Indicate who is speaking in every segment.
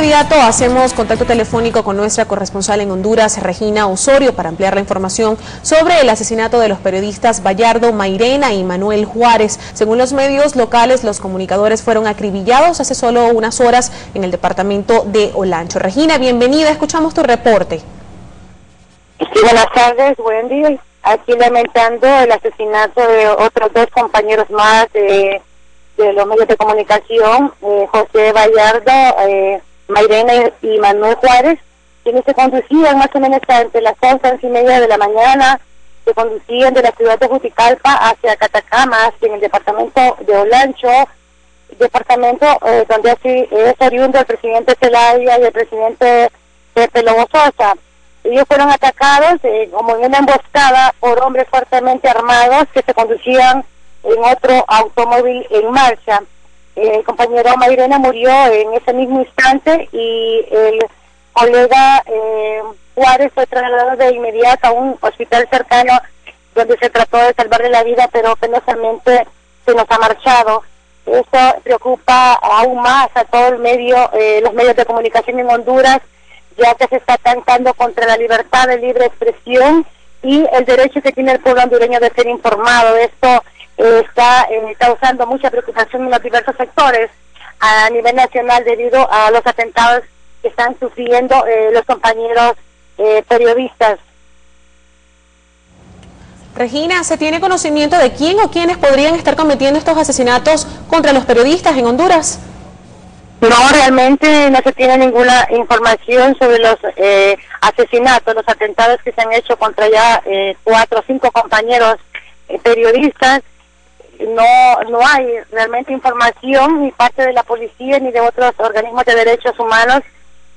Speaker 1: inmediato hacemos contacto telefónico con nuestra corresponsal en Honduras, Regina Osorio, para ampliar la información sobre el asesinato de los periodistas Bayardo Mairena y Manuel Juárez. Según los medios locales, los comunicadores fueron acribillados hace solo unas horas en el departamento de Olancho. Regina, bienvenida, escuchamos tu reporte.
Speaker 2: Sí, buenas tardes, buen. Aquí lamentando el asesinato de otros dos compañeros más de de los medios de comunicación, eh, José Vallardo, eh, Mairena y Manuel Juárez, quienes se conducían más o menos entre las once y media de la mañana, se conducían de la ciudad de Juticalpa hacia Catacamas, en el departamento de Olancho, departamento eh, donde así es oriundo el presidente Zelaya y el presidente Pepe Lobo Sosa. Ellos fueron atacados como en una emboscada por hombres fuertemente armados que se conducían en otro automóvil en marcha. El compañero Mairena murió en ese mismo instante y el colega eh, Juárez fue trasladado de inmediato a un hospital cercano donde se trató de salvarle la vida, pero penosamente se nos ha marchado. Esto preocupa aún más a todo el medio, eh, los medios de comunicación en Honduras, ya que se está atentando contra la libertad de libre expresión y el derecho que tiene el pueblo hondureño de ser informado. Esto está eh, causando mucha preocupación en los diversos sectores a nivel nacional debido a los atentados que están sufriendo eh, los compañeros eh, periodistas.
Speaker 1: Regina, ¿se tiene conocimiento de quién o quiénes podrían estar cometiendo estos asesinatos contra los periodistas en Honduras?
Speaker 2: No, realmente no se tiene ninguna información sobre los asesinatos, los atentados que se han hecho contra ya cuatro o cinco compañeros periodistas no, no hay realmente información ni parte de la policía ni de otros organismos de derechos humanos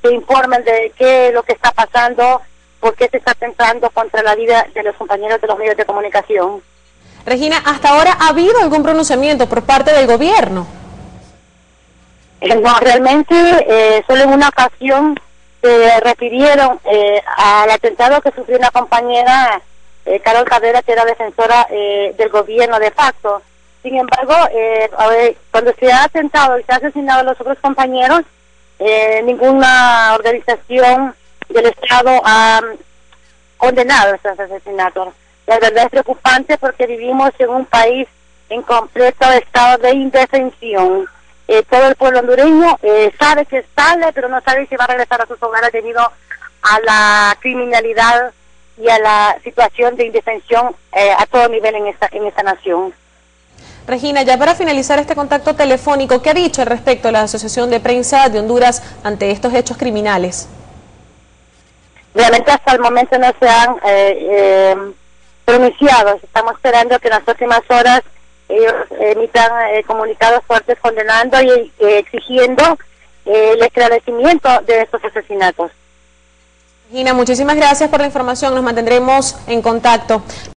Speaker 2: que informen de qué es lo que está pasando, por qué se está atentando contra la vida de los compañeros de los medios de comunicación.
Speaker 1: Regina, ¿hasta ahora ha habido algún pronunciamiento por parte del gobierno?
Speaker 2: Eh, no, realmente eh, solo en una ocasión se refirieron eh, al atentado que sufrió una compañera, Carol Cadera, que era defensora del gobierno de facto. Sin embargo, eh, cuando se ha atentado y se ha asesinado a los otros compañeros, eh, ninguna organización del Estado ha condenado estos asesinatos. La verdad es preocupante porque vivimos en un país en completo estado de indefensión. Eh, todo el pueblo hondureño sabe que sale, pero no sabe si va a regresar a sus hogares debido a la criminalidad y a la situación de indefensión a todo nivel en esta, en esta nación.
Speaker 1: Regina, ya para finalizar este contacto telefónico, ¿qué ha dicho al respecto la Asociación de Prensa de Honduras ante estos hechos criminales?
Speaker 2: Realmente hasta el momento no se han eh, eh, pronunciado. Estamos esperando que en las próximas horas ellos emitan eh, comunicados fuertes condenando y exigiendo el esclarecimiento de estos asesinatos.
Speaker 1: Regina, muchísimas gracias por la información. Nos mantendremos en contacto.